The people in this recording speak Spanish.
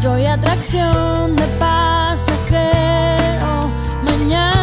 Soy atracción de pasajero. Mañana.